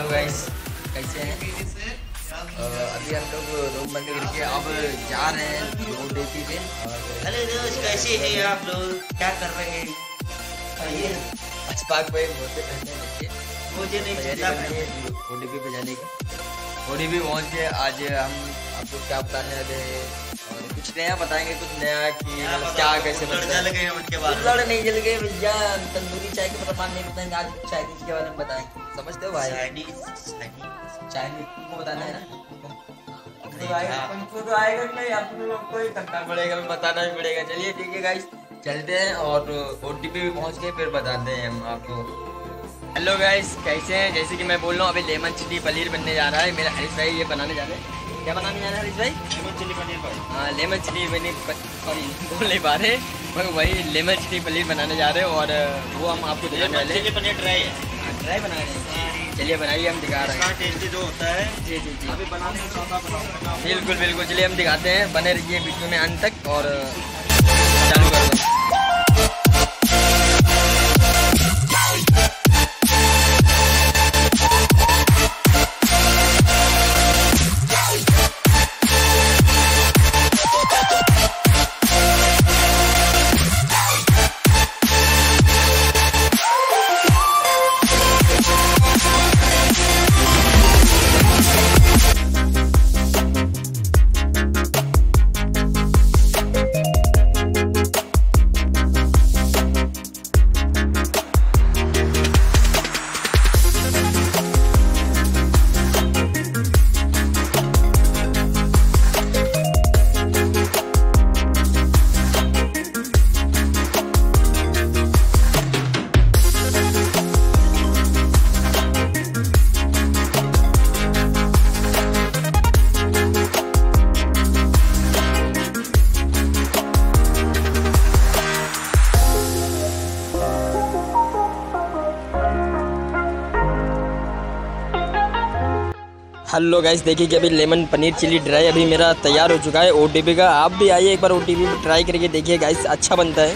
तो गाइस कैसे हैं? अभी हम लोग रूम बंद करके अब जा रहे हैं ओटीपी पे। और हेलो दोस्त कैसे हैं आप लोग? क्या कर रहे हैं? आइए अशफाक भाई बोलते रहते हैं बच्चे मुझे नहीं है ओटीपी पे जाने की। ओटीपी पहुँच के आज हम आपको क्या बताने वाले हैं कुछ नया बताएँगे कुछ नया कि क्या कैसे बनता है उनके कुल्हड़ नहीं जल गए भैया तंदूरी चाय के प्रमाण नहीं बताएँगे आज चाइनीज़ के बारे में बताएँगे। समझते हो भाई? चाइनीज़ बताना है ना? तो आएगा आएगा नहीं आप लोग को ही करना पड़ेगा बताना ही पड़ेगा। चलिए ठीक है गाइस चलते हैं और ओटीपी भी पहुँच के फिर बताते हैं हम आपको। हेलो गाइस कैसे हैं? जैसे कि मैं बोल रहा हूँ अभी लेमन चिली पनीर बनने जा रहा है मेरा हरीश भाई ये बनाने जा रहे हैं। क्या बनाने जा रहे हैं हरीश भाई? लेमन चिली पनीर भाई। हाँ लेमन चिली पनीर सॉरी बोल नहीं पा रहे मगर वही लेमन चिली पनीर बनाने जा रहे हैं और वो हम आपको दिखाने वाले चिली पनीर ड्राई है। ड्राई बना रहे हैं। चलिए बनाइए हम दिखा रहे हैं। टेस्टी जो होता है जी जी जी। अभी बनाने बिल्कुल बिल्कुल चलिए हम दिखाते हैं। बने रहिए वीडियो में अंत तक और हेलो गाइस, देखिए कि अभी लेमन पनीर चिली ड्राई अभी मेरा तैयार हो चुका है ओ का। आप भी आइए एक बार ओ ट्राई करके देखिए गाइस अच्छा बनता है।